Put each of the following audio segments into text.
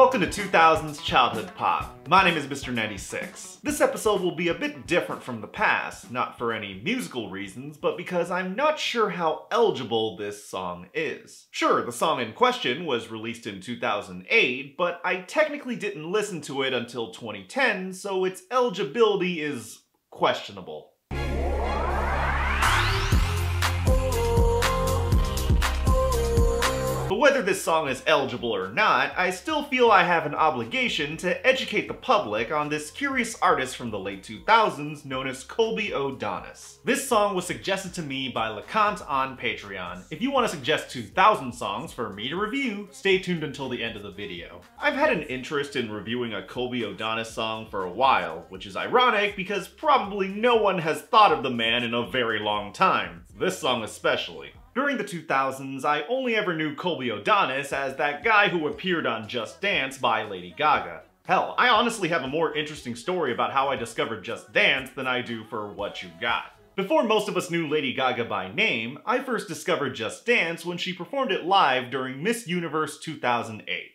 Welcome to 2000s Childhood Pop. My name is Mr. 96. This episode will be a bit different from the past, not for any musical reasons, but because I'm not sure how eligible this song is. Sure, the song in question was released in 2008, but I technically didn't listen to it until 2010, so its eligibility is questionable. Whether this song is eligible or not, I still feel I have an obligation to educate the public on this curious artist from the late 2000s known as Colby O'Donis. This song was suggested to me by leqant on Patreon. If you want to suggest 2000 songs for me to review, stay tuned until the end of the video. I've had an interest in reviewing a Colby O'Donis song for a while, which is ironic because probably no one has thought of the man in a very long time. This song especially. During the 2000s, I only ever knew Colby O'Donis as that guy who appeared on Just Dance by Lady Gaga. Hell, I honestly have a more interesting story about how I discovered Just Dance than I do for What You Got. Before most of us knew Lady Gaga by name, I first discovered Just Dance when she performed it live during Miss Universe 2008.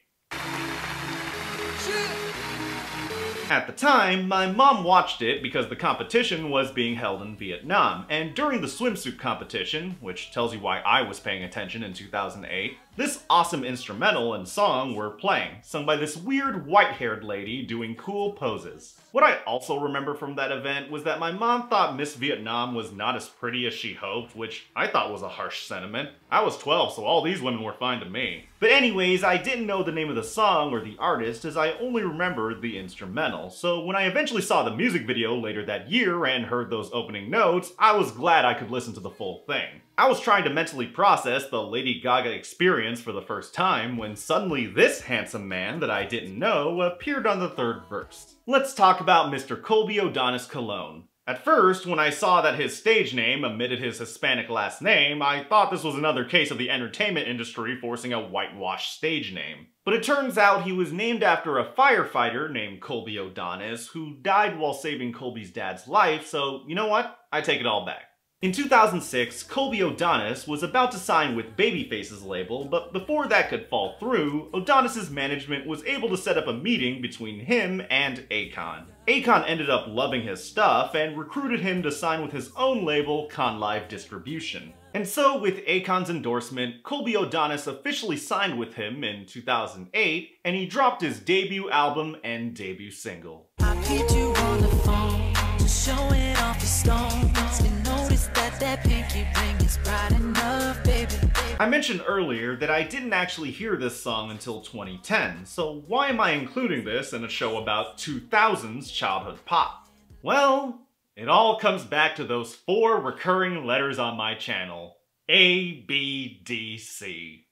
At the time, my mom watched it because the competition was being held in Vietnam, and during the swimsuit competition, which tells you why I was paying attention in 2008, this awesome instrumental and song were playing, sung by this weird white-haired lady doing cool poses. What I also remember from that event was that my mom thought Miss Vietnam was not as pretty as she hoped, which I thought was a harsh sentiment. I was 12, so all these women were fine to me. But anyways, I didn't know the name of the song or the artist as I only remembered the instrumental, so when I eventually saw the music video later that year and heard those opening notes, I was glad I could listen to the full thing. I was trying to mentally process the Lady Gaga experience for the first time when suddenly this handsome man that I didn't know appeared on the third verse. Let's talk about Mr. Colby O'Donis Colón. At first, when I saw that his stage name omitted his Hispanic last name, I thought this was another case of the entertainment industry forcing a whitewashed stage name. But it turns out he was named after a firefighter named Colby O'Donis who died while saving Colby's dad's life, so you know what? I take it all back. In 2006, Colby O'Donis was about to sign with Babyface's label, but before that could fall through, O'Donis's management was able to set up a meeting between him and Akon. Akon ended up loving his stuff and recruited him to sign with his own label, Konlive Distribution. And so, with Akon's endorsement, Colby O'Donis officially signed with him in 2008, and he dropped his debut album and debut single. I mentioned earlier that I didn't actually hear this song until 2010, so why am I including this in a show about 2000s childhood pop? Well, it all comes back to those four recurring letters on my channel. A, B, D, C.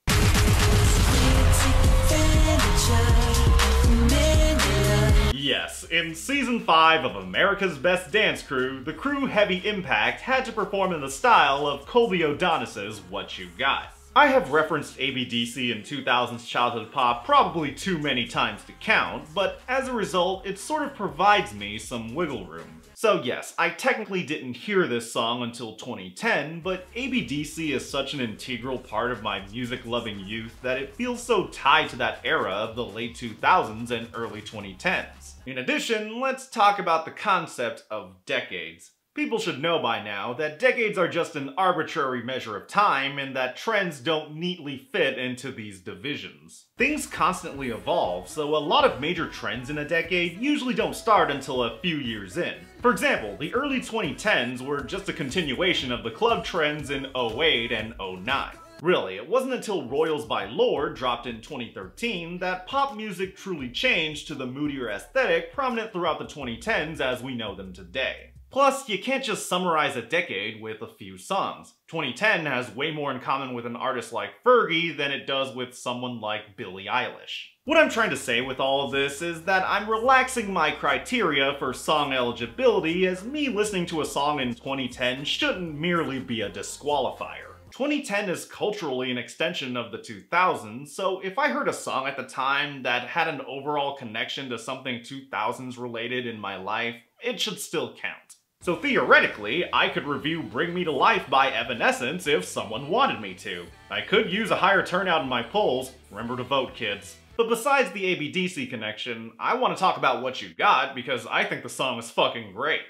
Yes, in season 5 of America's Best Dance Crew, the crew Heavy Impact had to perform in the style of Colby O'Donis's What You Got. I have referenced ABDC in 2000's childhood pop probably too many times to count, but as a result, it sort of provides me some wiggle room. So yes, I technically didn't hear this song until 2010, but ABDC is such an integral part of my music-loving youth that it feels so tied to that era of the late 2000s and early 2010s. In addition, let's talk about the concept of decades. People should know by now that decades are just an arbitrary measure of time and that trends don't neatly fit into these divisions. Things constantly evolve, so a lot of major trends in a decade usually don't start until a few years in. For example, the early 2010s were just a continuation of the club trends in 08 and 09. Really, it wasn't until Royals by Lorde dropped in 2013 that pop music truly changed to the moodier aesthetic prominent throughout the 2010s as we know them today. Plus, you can't just summarize a decade with a few songs. 2010 has way more in common with an artist like Fergie than it does with someone like Billie Eilish. What I'm trying to say with all of this is that I'm relaxing my criteria for song eligibility as me listening to a song in 2010 shouldn't merely be a disqualifier. 2010 is culturally an extension of the 2000s, so if I heard a song at the time that had an overall connection to something 2000s related in my life, it should still count. So theoretically, I could review Bring Me to Life by Evanescence if someone wanted me to. I could use a higher turnout in my polls. Remember to vote, kids. But besides the ABDC connection, I want to talk about What You Got because I think the song is fucking great.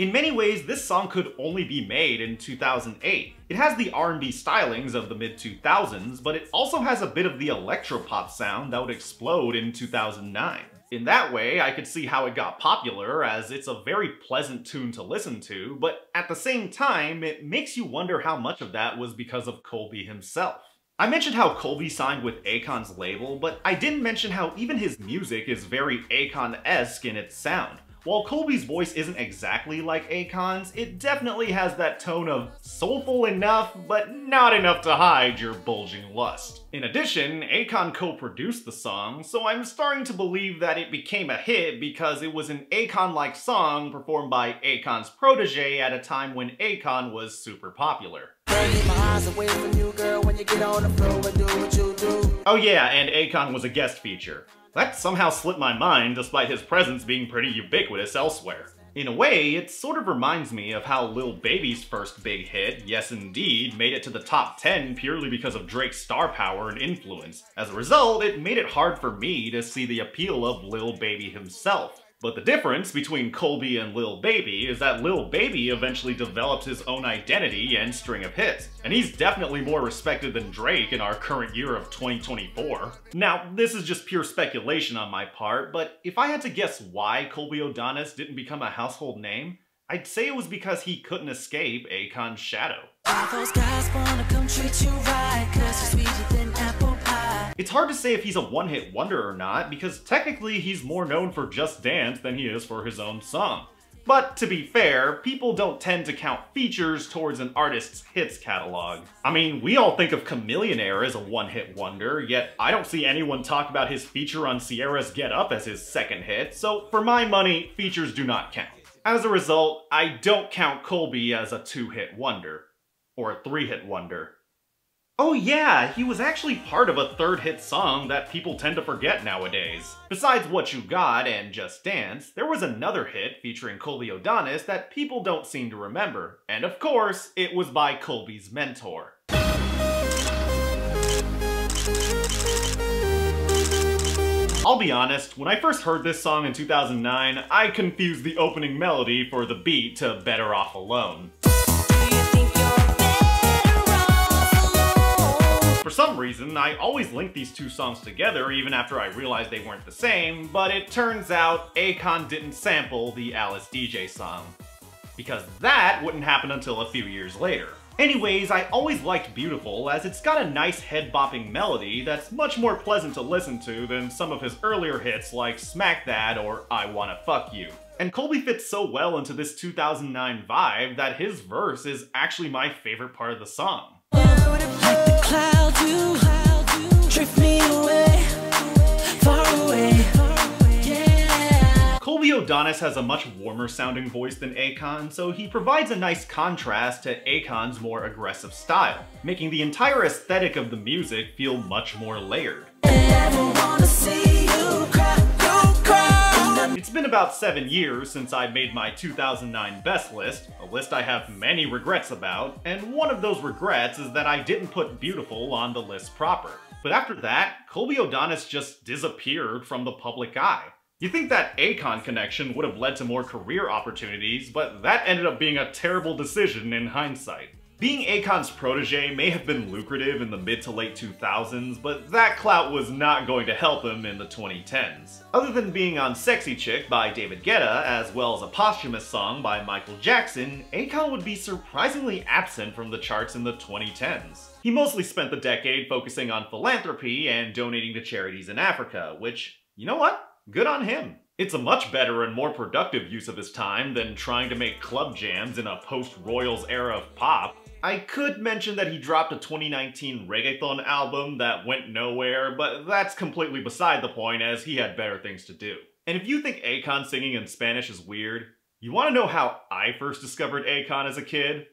In many ways, this song could only be made in 2008. It has the R&B stylings of the mid-2000s, but it also has a bit of the electropop sound that would explode in 2009. In that way, I could see how it got popular, as it's a very pleasant tune to listen to, but at the same time, it makes you wonder how much of that was because of Colby himself. I mentioned how Colby signed with Akon's label, but I didn't mention how even his music is very Akon-esque in its sound. While Colby's voice isn't exactly like Akon's, it definitely has that tone of soulful enough, but not enough to hide your bulging lust. In addition, Akon co-produced the song, so I'm starting to believe that it became a hit because it was an Akon-like song performed by Akon's protege at a time when Akon was super popular. Oh yeah, and Akon was a guest feature. That somehow slipped my mind despite his presence being pretty ubiquitous elsewhere. In a way, it sort of reminds me of how Lil Baby's first big hit, Yes Indeed, made it to the top 10 purely because of Drake's star power and influence. As a result, it made it hard for me to see the appeal of Lil Baby himself. But the difference between Colby and Lil Baby is that Lil Baby eventually developed his own identity and string of hits, and he's definitely more respected than Drake in our current year of 2024. Now, this is just pure speculation on my part, but if I had to guess why Colby O'Donis didn't become a household name, I'd say it was because he couldn't escape Akon's shadow. It's hard to say if he's a one-hit wonder or not, because technically he's more known for Just Dance than he is for his own song. But to be fair, people don't tend to count features towards an artist's hits catalog. I mean, we all think of Chamillionaire as a one-hit wonder, yet I don't see anyone talk about his feature on Ciara's Get Up as his second hit, so for my money, features do not count. As a result, I don't count Colby as a two-hit wonder. Or a three-hit wonder. Oh yeah, he was actually part of a third hit song that people tend to forget nowadays. Besides What You Got and Just Dance, there was another hit featuring Colby O'Donis that people don't seem to remember. And of course, it was by Colby's mentor. I'll be honest, when I first heard this song in 2009, I confused the opening melody for the beat to Better Off Alone. Reason, I always link these two songs together even after I realized they weren't the same, but it turns out Akon didn't sample the Alice Deejay song. Because that wouldn't happen until a few years later. Anyways, I always liked Beautiful as it's got a nice head-bopping melody that's much more pleasant to listen to than some of his earlier hits like Smack That or I Wanna Fuck You. And Colby fits so well into this 2009 vibe that his verse is actually my favorite part of the song. Colby O'Donis has a much warmer sounding voice than Akon, so he provides a nice contrast to Akon's more aggressive style, making the entire aesthetic of the music feel much more layered. About seven years since I made my 2009 best list, a list I have many regrets about, and one of those regrets is that I didn't put Beautiful on the list proper. But after that, Colby O'Donis just disappeared from the public eye. You think that Akon connection would have led to more career opportunities, but that ended up being a terrible decision in hindsight. Being Akon's protege may have been lucrative in the mid to late 2000s, but that clout was not going to help him in the 2010s. Other than being on Sexy Chick by David Guetta, as well as a posthumous song by Michael Jackson, Akon would be surprisingly absent from the charts in the 2010s. He mostly spent the decade focusing on philanthropy and donating to charities in Africa, which, you know what? Good on him. It's a much better and more productive use of his time than trying to make club jams in a post-Royals era of pop. I could mention that he dropped a 2019 reggaeton album that went nowhere, but that's completely beside the point as he had better things to do. And if you think Akon singing in Spanish is weird, you want to know how I first discovered Akon as a kid?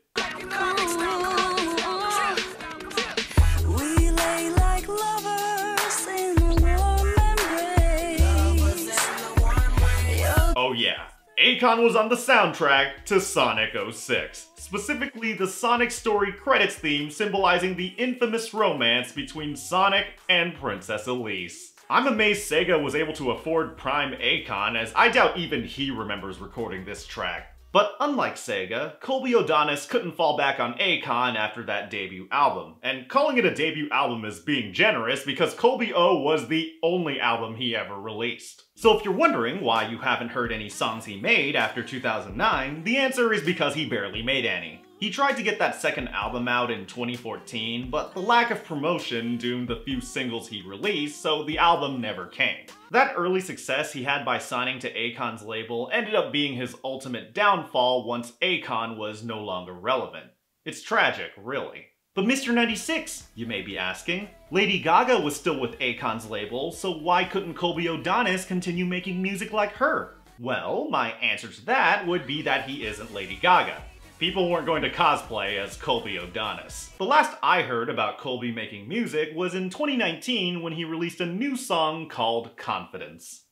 Akon was on the soundtrack to Sonic 06, specifically the Sonic Story credits theme symbolizing the infamous romance between Sonic and Princess Elise. I'm amazed Sega was able to afford Prime Akon, as I doubt even he remembers recording this track. But unlike Sega, Colby O'Donis couldn't fall back on Akon after that debut album. And calling it a debut album is being generous because Colby O was the only album he ever released. So if you're wondering why you haven't heard any songs he made after 2009, the answer is because he barely made any. He tried to get that second album out in 2014, but the lack of promotion doomed the few singles he released, so the album never came. That early success he had by signing to Akon's label ended up being his ultimate downfall once Akon was no longer relevant. It's tragic, really. But Mr. 96, you may be asking. Lady Gaga was still with Akon's label, so why couldn't Colby O'Donis continue making music like her? Well, my answer to that would be that he isn't Lady Gaga. People weren't going to cosplay as Colby O'Donis. The last I heard about Colby making music was in 2019 when he released a new song called Confidence.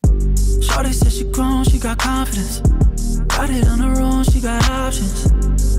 Shorty said she grown, she got confidence. Got it on her own, she got options.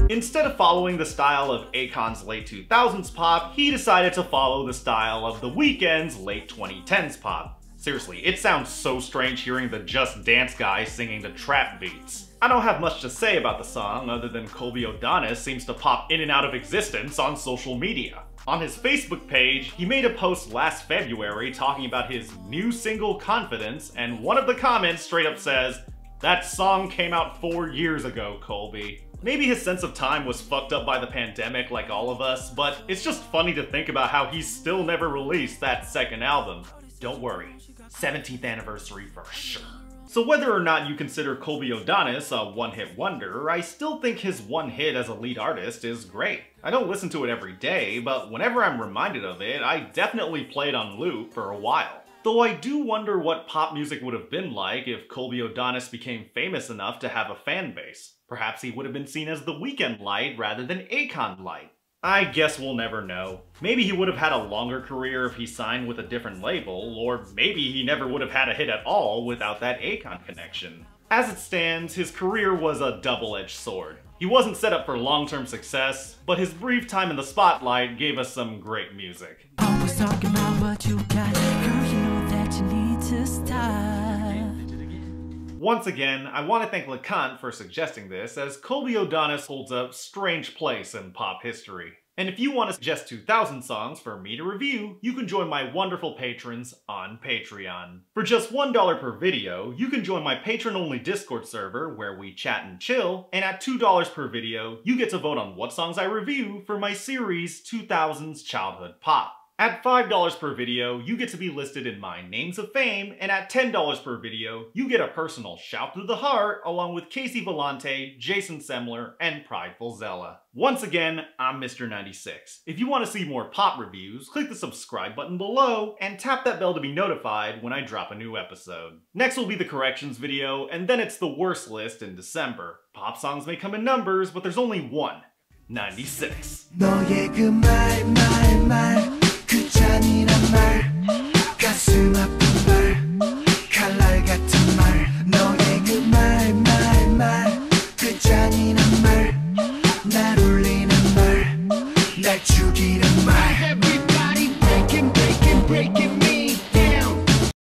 Instead of following the style of Akon's late 2000s pop, he decided to follow the style of The Weeknd's late 2010s pop. Seriously, it sounds so strange hearing the Just Dance guy singing the trap beats. I don't have much to say about the song other than Colby O'Donis seems to pop in and out of existence on social media. On his Facebook page, he made a post last February talking about his new single Confidence, and one of the comments straight up says, That song came out four years ago, Colby. Maybe his sense of time was fucked up by the pandemic like all of us, but it's just funny to think about how he's still never released that second album. Don't worry, 17th anniversary for sure. So whether or not you consider Colby O'Donis a one-hit wonder, I still think his one hit as a lead artist is great. I don't listen to it every day, but whenever I'm reminded of it, I definitely play it on loop for a while. Though I do wonder what pop music would have been like if Colby O'Donis became famous enough to have a fan base. Perhaps he would have been seen as the Weeknd Light rather than Akon Light. I guess we'll never know. Maybe he would have had a longer career if he signed with a different label, or maybe he never would have had a hit at all without that Akon connection. As it stands, his career was a double-edged sword. He wasn't set up for long-term success, but his brief time in the spotlight gave us some great music. Once again, I want to thank leqant for suggesting this, as Colby O'Donis holds a strange place in pop history. And if you want to suggest 2000 songs for me to review, you can join my wonderful patrons on Patreon. For just $1 per video, you can join my patron-only Discord server where we chat and chill, and at $2 per video, you get to vote on what songs I review for my series 2000s Childhood Pop. At $5 per video, you get to be listed in my Names of Fame, and at $10 per video, you get a personal shout through the heart along with Casey Volante, Jason Semler, and Prideful Zella. Once again, I'm Mr. 96. If you want to see more pop reviews, click the subscribe button below and tap that bell to be notified when I drop a new episode. Next will be the corrections video, and then it's the worst list in December. Pop songs may come in numbers, but there's only one. 96. Assina